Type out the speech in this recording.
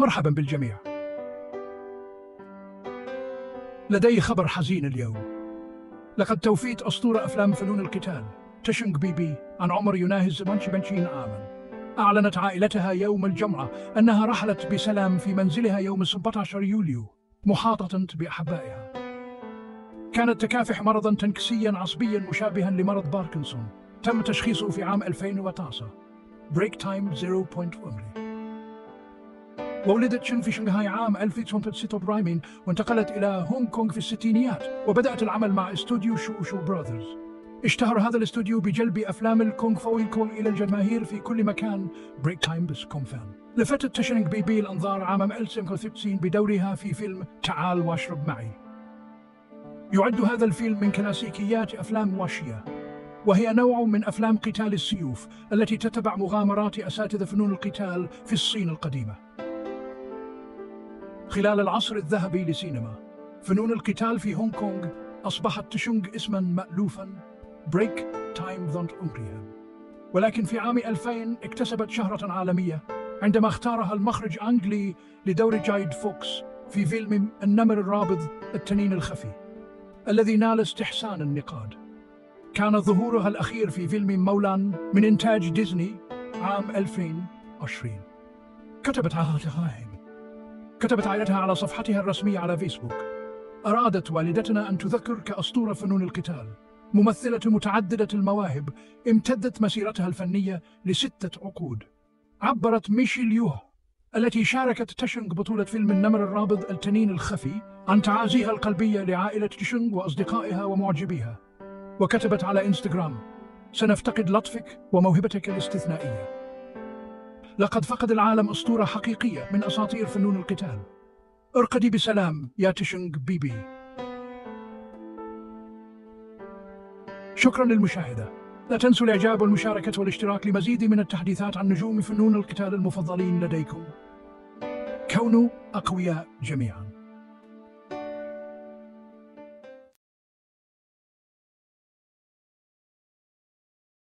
مرحبا بالجميع. لدي خبر حزين اليوم. لقد توفيت أسطورة أفلام فنون القتال تشنغ بيبي عن عمر يناهز 28 عاما أعلنت عائلتها يوم الجمعة أنها رحلت بسلام في منزلها يوم 17 يوليو محاطة بأحبائها. كانت تكافح مرضا تنكسيا عصبيا مشابها لمرض باركنسون تم تشخيصه في عام 2009 break time 0.1 وولدت شن في شنغهاي عام 1946 وانتقلت إلى هونغ كونغ في الستينيات وبدأت العمل مع استوديو شو شو براذرز. اشتهر هذا الاستوديو بجلب أفلام الكونغ فو كونغ إلى الجماهير في كل مكان. break time بس كونغ لفتت تشنغ بي بي الأنظار عام 1960 بدورها في فيلم تعال واشرب معي. يعد هذا الفيلم من كلاسيكيات أفلام واشيا وهي نوع من أفلام قتال السيوف التي تتبع مغامرات أساتذة فنون القتال في الصين القديمة. خلال العصر الذهبي لسينما فنون القتال في هونغ كونغ أصبحت تشونغ اسما مألوفا بريك تايم ذونت أمريها ولكن في عام 2000 اكتسبت شهرة عالمية عندما اختارها المخرج أنج لي لدور جايد فوكس في فيلم النمر الرابض التنين الخفي الذي نال استحسان النقاد. كان ظهورها الأخير في فيلم مولان من إنتاج ديزني عام 2020 كتبت عائلتها كتبت عائلتها على صفحتها الرسمية على فيسبوك. أرادت والدتنا أن تذكر كأسطورة فنون القتال ممثلة متعددة المواهب امتدت مسيرتها الفنية لستة عقود. عبرت ميشي ليوه التي شاركت تشنغ بطولة فيلم النمر الرابض التنين الخفي عن تعازيها القلبية لعائلة تشنغ وأصدقائها ومعجبيها. وكتبت على إنستغرام سنفتقد لطفك وموهبتك الاستثنائية. لقد فقد العالم أسطورة حقيقية من أساطير فنون القتال. ارقدي بسلام يا تشنغ بيبي. شكرا للمشاهدة. لا تنسوا الإعجاب والمشاركة والاشتراك لمزيد من التحديثات عن نجوم فنون القتال المفضلين لديكم. كونوا أقوياء جميعاً.